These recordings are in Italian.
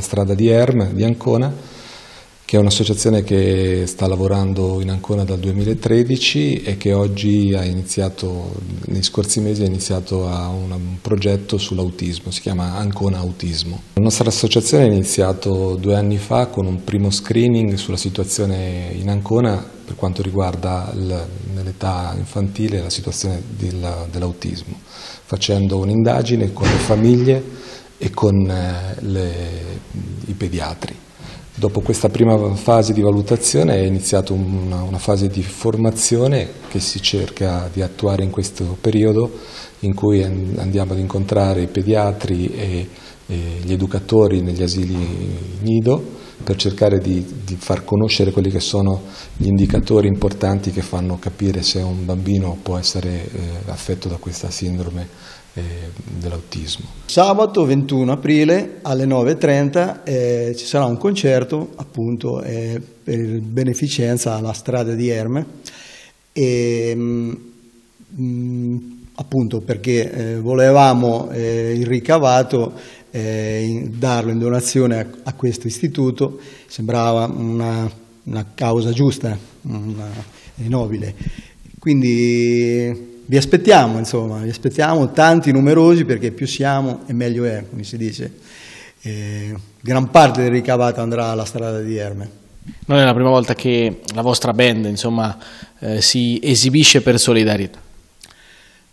strada di Erm di Ancona che è un'associazione che sta lavorando in Ancona dal 2013 e che oggi ha iniziato, nei scorsi mesi ha iniziato un, un progetto sull'autismo, si chiama Ancona Autismo. La nostra associazione ha iniziato due anni fa con un primo screening sulla situazione in Ancona per quanto riguarda nell'età infantile la situazione del, dell'autismo, facendo un'indagine con le famiglie e con eh, le, i pediatri. Dopo questa prima fase di valutazione è iniziata una, una, fase di formazione che si cerca di attuare in questo periodo in cui andiamo ad incontrare i pediatri e, e gli educatori negli asili nido per cercare di, di, far conoscere quelli che sono gli indicatori importanti che fanno capire se un bambino può essere eh, affetto da questa sindrome eh, dell'autismo. Sabato 21 aprile alle 9.30 eh, ci sarà un concerto appunto eh, per beneficenza alla strada di Erme e, mh, mm, appunto perché eh, volevamo eh, il ricavato eh, darlo in donazione a, a, questo istituto, sembrava una, una causa giusta e nobile. Quindi vi aspettiamo, insomma, vi aspettiamo tanti, numerosi, perché più siamo e meglio è, come si dice. Eh, gran parte del ricavato andrà alla strada di Erme. Non è la prima volta che la vostra band insomma, eh, si esibisce per solidarietà?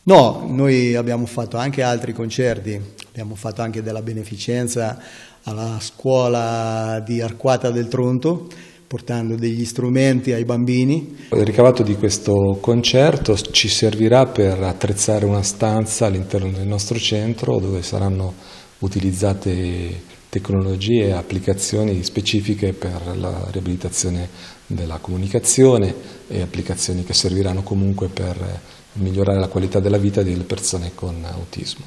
No, noi abbiamo fatto anche altri concerti, abbiamo fatto anche della beneficenza alla scuola di Arquata del Tronto, portando degli strumenti ai bambini. Il ricavato di questo concerto ci servirà per attrezzare una stanza all'interno del nostro centro dove saranno utilizzate tecnologie e applicazioni specifiche per la riabilitazione della comunicazione e applicazioni che serviranno comunque per migliorare la qualità della vita delle persone con autismo.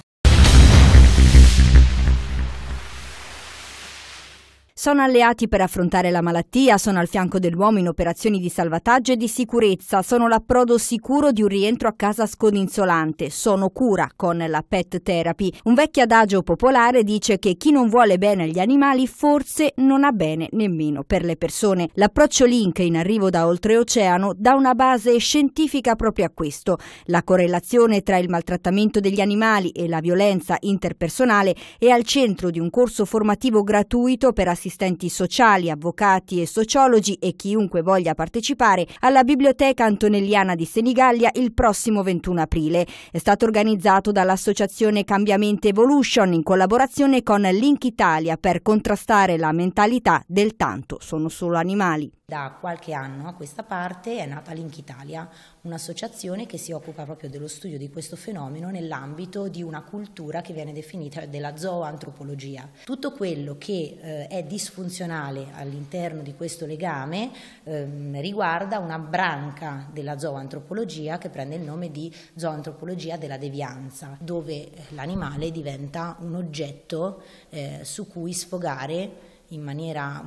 Sono alleati per affrontare la malattia, sono al fianco dell'uomo in operazioni di salvataggio e di sicurezza, sono l'approdo sicuro di un rientro a casa scodinzolante, sono cura con la pet therapy. Un vecchio adagio popolare dice che chi non vuole bene agli animali forse non ha bene nemmeno per le persone. L'approccio Link in arrivo da oltreoceano dà una base scientifica proprio a questo. La correlazione tra il maltrattamento degli animali e la violenza interpersonale è al centro di un corso formativo gratuito per assistenti assistenti sociali, avvocati e sociologi e chiunque voglia partecipare alla Biblioteca Antonelliana di Senigallia il prossimo 21 aprile. È stato organizzato dall'associazione Cambiamento Evolution in collaborazione con Link Italia per contrastare la mentalità del tanto sono solo animali. Da qualche anno a questa parte è nata Link Italia, un'associazione che si occupa proprio dello studio di questo fenomeno nell'ambito di una cultura che viene definita della zooantropologia. Tutto quello che eh, è disfunzionale all'interno di questo legame ehm, riguarda una branca della zooantropologia che prende il nome di zooantropologia della devianza, dove l'animale diventa un oggetto eh, su cui sfogare in maniera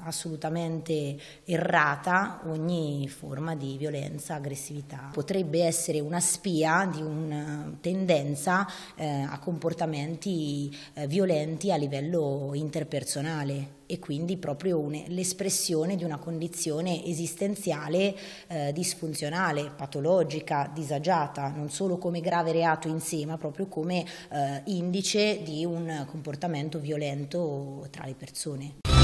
assolutamente errata ogni forma di violenza, aggressività. Potrebbe essere una spia di una tendenza eh, a comportamenti eh, violenti a livello interpersonale e quindi proprio l'espressione di una condizione esistenziale eh, disfunzionale, patologica, disagiata, non solo come grave reato in sé, ma proprio come eh, indice di un comportamento violento tra le persone.